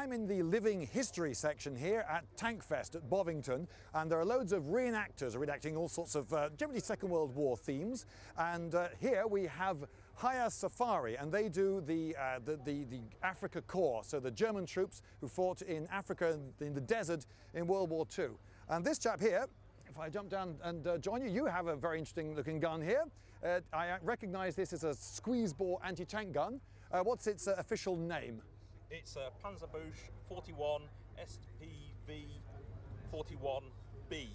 I'm in the living history section here at Tankfest at Bovington, and there are loads of reenactors reenacting all sorts of uh, generally Second World War themes. And uh, here we have Haya Safari, and they do the, uh, the, the, the Afrika Korps, so the German troops who fought in Africa in the desert in World War II. And this chap here if I jump down and uh, join you, you have a very interesting looking gun here. Uh, I recognize this as a squeeze bore anti-tank gun. Uh, what's its uh, official name? It's a Panzerbuch 41 SPV 41B.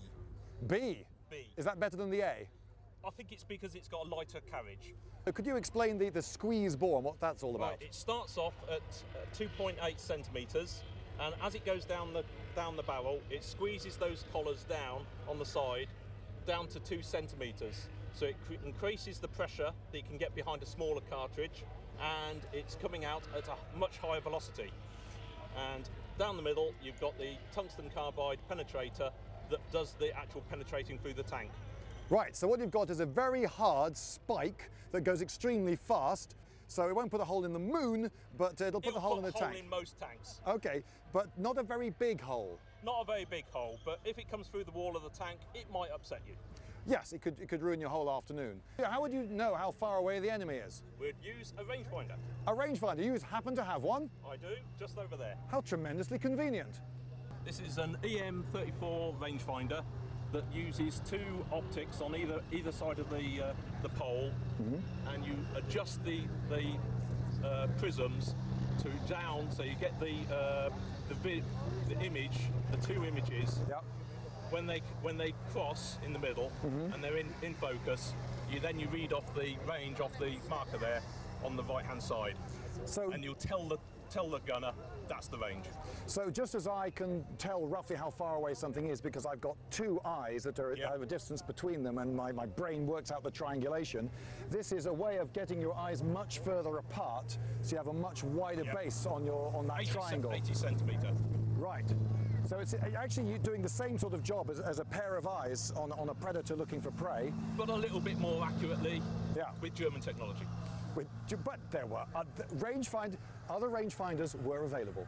B. B. Is that better than the A? I think it's because it's got a lighter carriage. Could you explain the, the squeeze bore and what that's all about? Right, it starts off at uh, 2.8 centimetres, and as it goes down the down the barrel, it squeezes those collars down on the side down to two centimetres. So it cre- increases the pressure that you can get behind a smaller cartridge, and it's coming out at a much higher velocity. And down the middle, you've got the tungsten carbide penetrator that does the actual penetrating through the tank. Right, so what you've got is a very hard spike that goes extremely fast. So it won't put a hole in the moon, but it'll put It'll a hole put in the a hole tank. in most tanks. Okay, but not a very big hole. Not a very big hole, but if it comes through the wall of the tank, it might upset you. Yes, it could, it could ruin your whole afternoon. How would you know how far away the enemy is? We'd use a rangefinder. A rangefinder, you happen to have one? I do, just over there. How tremendously convenient. This is an EM34 rangefinder that uses two optics on either either side of the uh, the pole, and you adjust the the uh, prisms to down, so you get the uh, the, the image, the two images. Yep. When they when they cross in the middle mm-hmm. and they're in, in focus, you then you read off the range off the marker there on the right hand side, So, and you'll tell the tell the gunner that's the range. so just as I can tell roughly how far away something is because I've got two eyes that are Yeah. have a distance between them and my, my brain works out the triangulation, this is a way of getting your eyes much further apart so you have a much wider Yeah. base on your on that 80, cent- triangle. 80 centimeter. Right. So it's actually you doing the same sort of job as, as a pair of eyes on, on a predator looking for prey. but a little bit more accurately Yeah. with German technology. With, but there were uh, the rangefind, other rangefinders were available.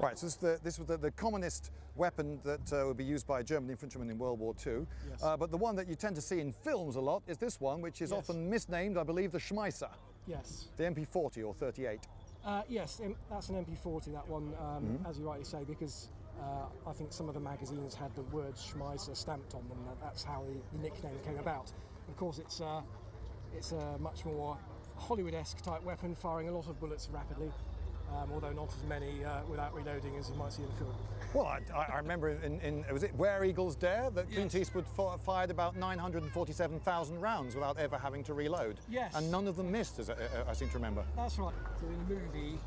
Right, so this, the, this was the, the commonest weapon that uh, would be used by German infantrymen in World War II. Yes. Uh, but the one that you tend to see in films a lot is this one, which is Yes. often misnamed, I believe, the Schmeisser, Yes. the MP40 or 38. Uh, yes, that's an MP40, that one, um, as you rightly say, because uh, I think some of the magazines had the word Schmeisser stamped on them. that- That's how the, the nickname came about. Of course, it's, uh, it's a much more Hollywood-esque type weapon, firing a lot of bullets rapidly, um, although not as many uh, without reloading as you might see in the film. Well, I, I remember in, in was it Where Eagles Dare that Clint Yes. Eastwood fi- fired about 947,000 rounds without ever having to reload. Yes. And none of them missed, as I, I seem to remember. That's right. So in the movie,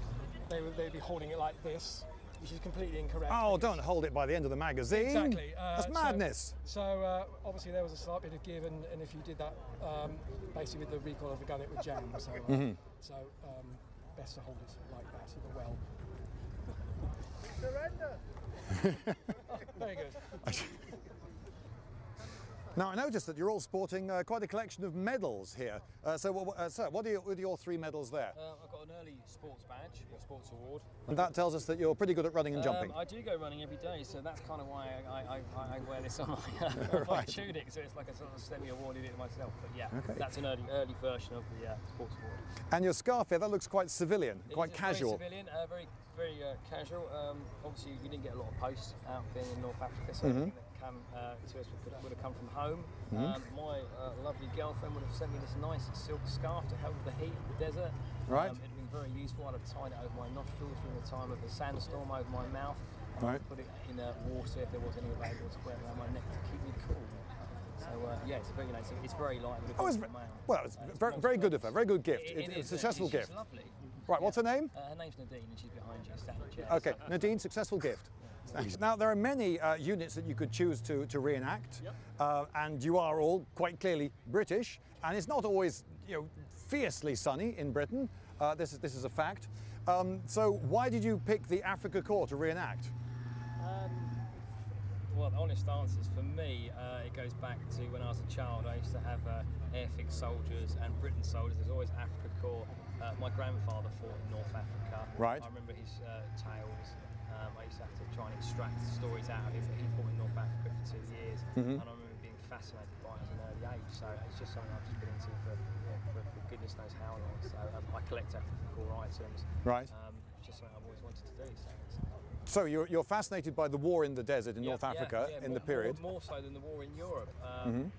they would they'd be holding it like this, which is completely incorrect. Oh, don't hold it by the end of the magazine. Exactly. uh, That's madness. So, uh, obviously there was a slight bit of give, and, and if you did that, um, basically with the recoil of the gun, it would jam. So, uh, Mm-hmm. so um, best to hold it like that in the well. Surrender. Very good. Now, I noticed that you're all sporting uh, quite a collection of medals here. Uh, so, what- uh, sir, what are, your, what are your three medals there? Uh, I've got an early sports badge, or sports award. And that tells us that you're pretty good at running and jumping. Um, I do go running every day, so that's kind of why I, I, I, I wear this on my, uh, on my tunic. So it's like a sort of semi-awarded it myself. But yeah, Okay. that's an early early version of the uh, sports award. and your scarf here, that looks quite civilian, It quite casual. Very civilian, uh, very very uh, casual. Um, obviously, we didn't get a lot of posts out being in North Africa, so Mm-hmm. everything came uh, to us would, would have come from home. Um, my uh, lovely girlfriend would have sent me this nice silk scarf to help with the heat of the desert. Right. Um, it'd been very useful. I'd have tied it over my nostrils during the time of the sandstorm over my mouth. And Right. Put it in uh, water if there was any available to wear around my neck to keep me cool. So uh, yeah, it's very, you know, it's, it's very light. It Oh, it's, well, it's uh, very, very good of her, very good gift. It- It- it it's a uh, successful gift. lovely. Right, what's her name? Uh, her name's Nadine and she's behind you, sat in. Okay, Nadine, successful gift. Thanks. Now, there are many uh, units that you could choose to, to reenact, Yep. uh, and you are all quite clearly British, and it's not always you know, fiercely sunny in Britain. Uh, this, is, this is a fact. Um, so, why did you pick the Afrika Korps to reenact? Well, the honest answer is for me, uh, it goes back to when I was a child. I used to have uh, Airfix soldiers and Britain soldiers. There's always Afrika Korps. Uh, my grandfather fought in North Africa. Right. I remember his uh, tales. Um, I used to have to try and extract stories out of him. He fought in North Africa for two years, Mm-hmm. and I remember being fascinated by it at an early age. So it's just something I've just been into for, yeah, for, for goodness knows how long. So um, I collect African items. Right. Um, it's just something I've always wanted to do. So it's, So you're, you're fascinated by the war in the desert in Yeah, North Africa yeah, in more, the period. More, more so than the war in Europe. Um,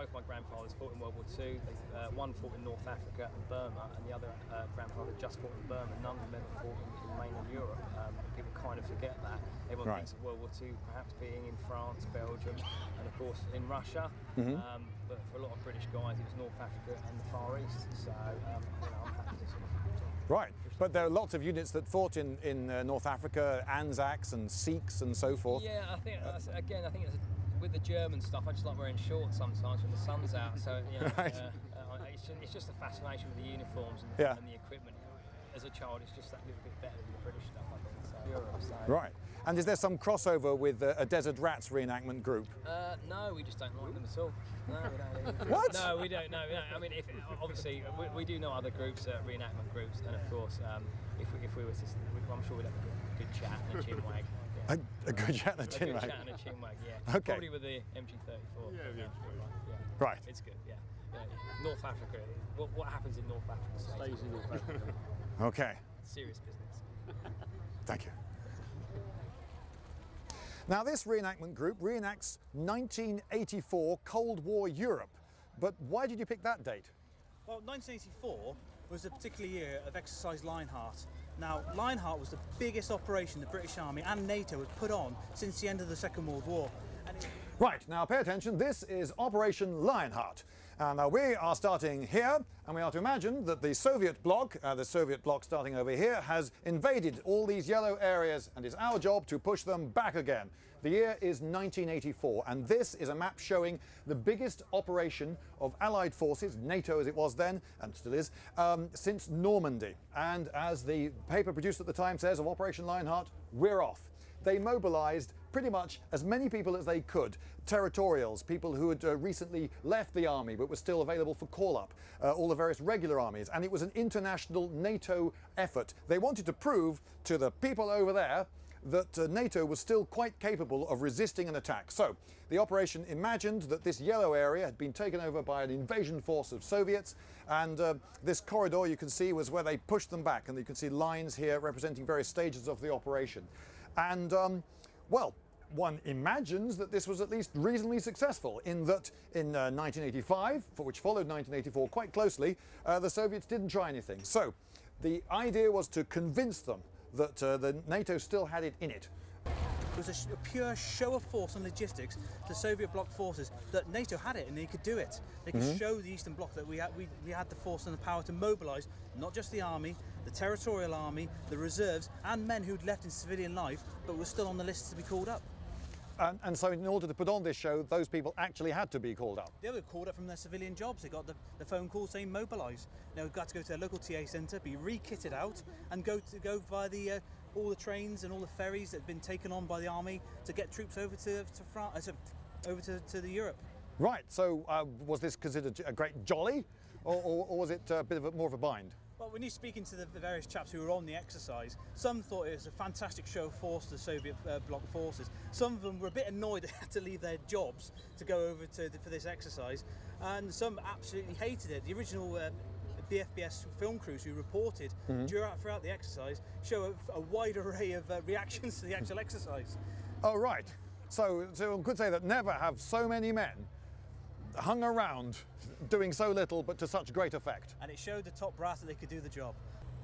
Both my grandfathers fought in World War II. They, uh, one fought in North Africa and Burma, and the other uh, grandfather just fought in Burma. None of them ever fought in, in mainland Europe. Um, people kind of forget that. Everyone Right. thinks of World War II perhaps being in France, Belgium, and of course in Russia. Mm-hmm. Um, but for a lot of British guys, it was North Africa and the Far East. So um, you know, I'm happy to sort of Right, but there are lots of units that fought in, in uh, North Africa, Anzacs and Sikhs and so forth. Yeah, I think that's, again, I think it's with the German stuff. I just like wearing shorts sometimes when the sun's out. So you know, Right. uh, uh, it's, just, it's just a fascination with the uniforms and, Yeah. and the equipment. As a child, it's just that little bit better than the British stuff. I think. So, Europe, so. Right, and is there some crossover with uh, a Desert Rats reenactment group? Uh, no, we just don't like them at all. No, we don't. What? No, we don't. No, no. I mean, if obviously we, we do know other groups, uh, reenactment groups, and of course, um, if we if we were to, I'm sure we'd have a good, good chat and a chin wag. Yeah. A, a good chat and a A good wag. chat and a chin wag, yeah. Okay. Probably with the MG34. Yeah, yeah. yeah. Right. It's good, yeah. yeah. yeah. North Africa, what, what happens in North Africa stays, in North Africa. Okay, Serious business. thank you. Now, this reenactment group reenacts 1984 Cold War Europe. But why did you pick that date? Well, 1984 was a particular year of Exercise Lionheart. Now, Lionheart was the biggest operation the British Army and NATO had put on since the end of the Second World War. Right, now pay attention, this is Operation Lionheart. And now we are starting here, and we are to imagine that the Soviet bloc, uh, the Soviet bloc starting over here, has invaded all these yellow areas, and it's our job to push them back again. The year is 1984, and this is a map showing the biggest operation of Allied forces, NATO as it was then, and still is, um, since Normandy. And as the paper produced at the time says of Operation Lionheart, we're off they mobilized pretty much as many people as they could territorials, people who had uh, recently left the army but were still available for call up, uh, all the various regular armies. And it was an international NATO effort. They wanted to prove to the people over there that uh, NATO was still quite capable of resisting an attack. So the operation imagined that this yellow area had been taken over by an invasion force of Soviets, and uh, this corridor you can see was where they pushed them back, and you can see lines here representing various stages of the operation. And um, well, one imagines that this was at least reasonably successful in that in uh, 1985, for which followed 1984 quite closely, uh, the Soviets didn't try anything. So the idea was to convince them that uh, the NATO still had it in it. it was a, sh- a pure show of force and logistics to Soviet bloc forces that NATO had it and they could do it. They could show the Eastern Bloc that we had, we, we had the force and the power to mobilise not just the army, the territorial army, the reserves, and men who'd left in civilian life but were still on the list to be called up. And, and so, in order to put on this show, those people actually had to be called up. They were called up from their civilian jobs. They got the, the phone call saying mobilise. they've got to go to their local TA centre, be re-kitted out, and go to go via the uh, all the trains and all the ferries that had been taken on by the army to get troops over to to France, uh, over to, to the Europe. Right. So, uh, was this considered a great jolly, or, or, or was it a bit of a, more of a bind? Well, when you're speaking to the, various chaps who were on the exercise, some thought it was a fantastic show of force to the Soviet uh, bloc forces. Some of them were a bit annoyed they had to leave their jobs to go over to the, for this exercise, and some absolutely hated it. The original uh, BFBS film crews who reported throughout, throughout the exercise show a, a wide array of uh, reactions to the actual exercise. Oh, right. So, so one could say that never have so many men hung around doing so little but to such great effect. And it showed the top brass that they could do the job.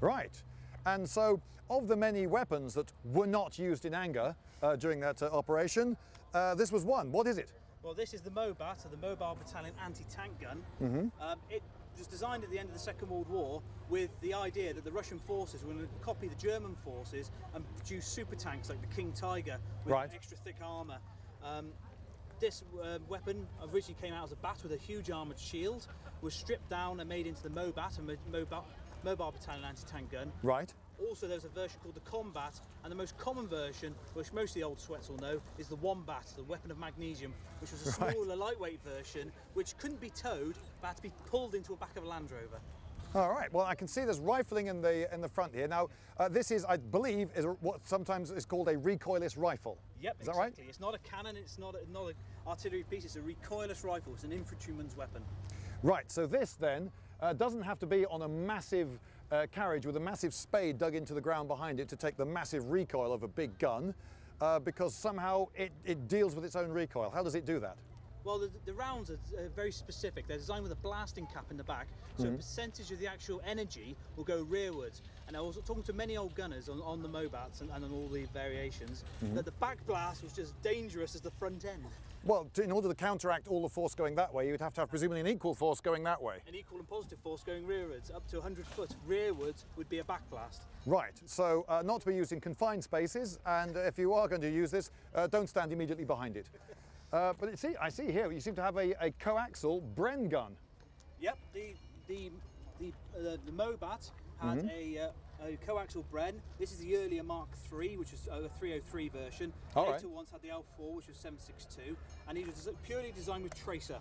Right. And so, of the many weapons that were not used in anger uh, during that uh, operation, uh, this was one. What is it? Well, this is the MOBAT, or the Mobile Battalion Anti-Tank Gun. Um, it was designed at the end of the Second World War with the idea that the Russian forces were going to copy the German forces and produce super tanks like the King Tiger with Right. extra thick armour. Um, this uh, weapon originally came out as a bat with a huge armoured shield, was stripped down and made into the MOBAT, a Mobile, Mobile Battalion Anti-Tank Gun. Right. Also, there's a version called the Conbat, and the most common version, which most of the old sweats will know, is the Wombat, the weapon of magnesium, which was a Right. smaller, lightweight version, which couldn't be towed, but had to be pulled into a back of a Land Rover. All right. Well, I can see there's rifling in the in the front here. Now, uh, this is, I believe, is what sometimes is called a recoilless rifle. Yep, Is that right? It's not a cannon, it's not a, not an artillery piece, it's a recoilless rifle, it's an infantryman's weapon. Right. So this then uh, doesn't have to be on a massive uh, carriage with a massive spade dug into the ground behind it to take the massive recoil of a big gun, uh, because somehow it, it deals with its own recoil. How does it do that? Well, the, the rounds are uh, very specific. They're designed with a blasting cap in the back, so Mm-hmm. a percentage of the actual energy will go rearwards. And I was talking to many old gunners on, on the Mobats and, and on all the variations Mm-hmm. that the back blast was just as dangerous as the front end. Well, to, in order to counteract all the force going that way, you'd have to have presumably an equal force going that way. An equal and positive force going rearwards, up to 100 foot rearwards would be a back blast. Right, so uh, not to be used in confined spaces, and if you are going to use this, uh, don't stand immediately behind it. Uh, but see, I see here you seem to have a, a coaxial Bren gun. Yep, the the the, uh, the Mobat had Mm-hmm. a, uh, a coaxial Bren. This is the earlier Mark III, which was uh, a 303 version. All Later right. ones had the L4, which was 762, and it was purely designed with tracer.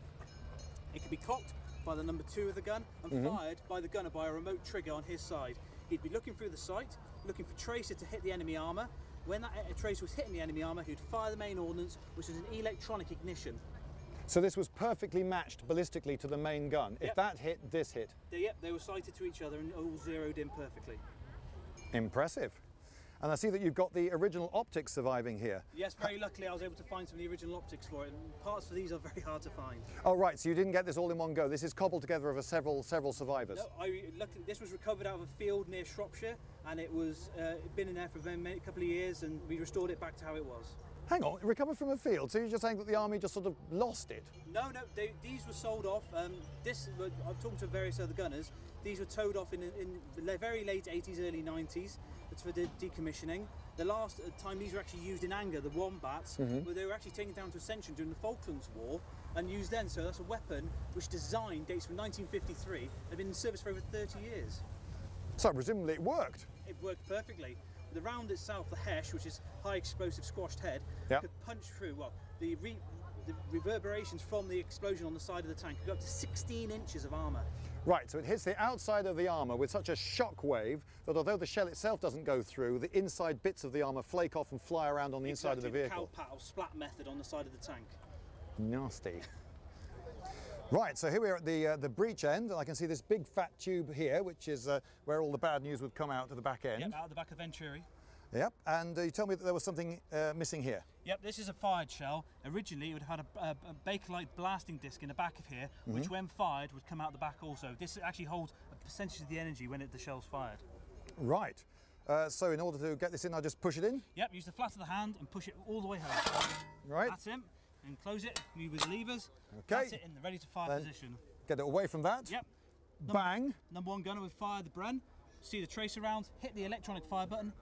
It could be cocked by the number two of the gun and Mm-hmm. fired by the gunner by a remote trigger on his side. He'd be looking through the sight, looking for tracer to hit the enemy armour. When that tracer was hitting the enemy armour, he'd fire the main ordnance, which was an electronic ignition. So this was perfectly matched ballistically to the main gun. If Yep. that hit, this hit. They, yep, they were sighted to each other and all zeroed in perfectly. Impressive. And I see that you've got the original optics surviving here. Yes, very luckily I was able to find some of the original optics for it. And parts for these are very hard to find. Oh, right, so you didn't get this all in one go. This is cobbled together of a several, several survivors. No, I luckily this was recovered out of a field near Shropshire, and it was uh, been in there for a very many, couple of years, and we restored it back to how it was. Hang on, recovered from a field, so you're just saying that the army just sort of lost it? No, no, they, these were sold off. Um, this I've talked to various other gunners. These were towed off in, in the very late 80s, early 90s. It's for the decommissioning. The last uh, time these were actually used in anger, the wombats, where they were actually taken down to Ascension during the Falklands War and used then. So that's a weapon which design dates from 1953 and been in service for over 30 years. So presumably it worked. It worked perfectly. The round itself, the Hesh, which is high explosive squashed head, Yep. could punch through. Well, the, re- the reverberations from the explosion on the side of the tank go up to 16 inches of armour. Right, so it hits the outside of the armour with such a shock wave that although the shell itself doesn't go through, the inside bits of the armour flake off and fly around on the inside of the Exactly, vehicle. Cow pat or splat method on the side of the tank. Nasty. Right, so here we are at the, uh, the breech end, and I can see this big fat tube here, which is uh, where all the bad news would come out to the back end. Yep, out of the back of Venturi. Yep, and uh, you tell me that there was something uh, missing here. Yep, this is a fired shell. Originally, it would have had a, a, a Bakelite blasting disc in the back of here, Mm-hmm. which, when fired, would come out the back also. This actually holds a percentage of the energy when it, the shell's fired. Right. Uh, so in order to get this in, I just push it in. Yep, use the flat of the hand and push it all the way home. Right. That's it. And close it move with the levers. Okay. That's it in the ready to fire Then- position. Get it away from that. Yep. Bang. Number one gunner would fire the Bren, see the tracer rounds, hit the electronic fire button.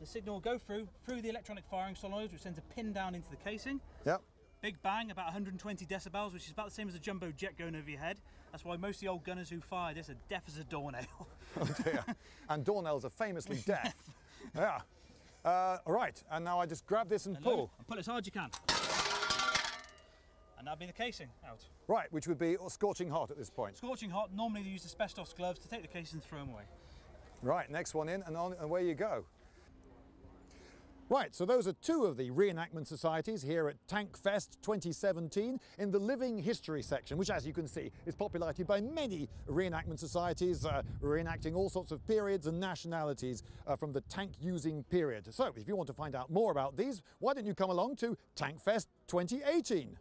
The signal will go through through the electronic firing solenoid, which sends a pin down into the casing. Yep. Big bang, about 120 decibels, which is about the same as a jumbo jet going over your head. That's why most of the old gunners who fire this are deaf as a doornail. Oh dear. and doornails are famously deaf. yeah. Uh, all right, and now I just grab this and And pull. load, and pull as hard as you can. And that'll be the casing out. Right, which would be scorching hot at this point. Scorching hot, normally they use asbestos gloves to take the casing and throw them away. Right, next one in, and on and away you go. Right, so those are two of the reenactment societies here at Tankfest 2017 in the Living History section, which, as you can see, is populated by many reenactment societies uh, reenacting all sorts of periods and nationalities uh, from the tank using period. So, if you want to find out more about these, why don't you come along to Tankfest 2018?